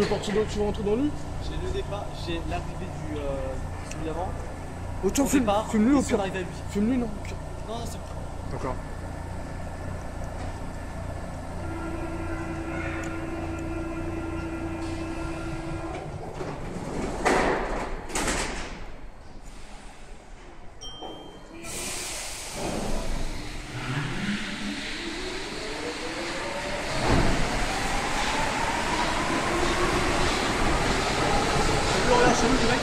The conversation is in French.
veux partir dans, tu veux rentrer dans lui J'ai le départ, j'ai l'arrivée du euh, celui d'avant. Autant départ, filme-lui au pire. arrivée à lui. Filme-lui, non Non, non, c'est D'accord. xuống dưới